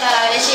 para la derecha.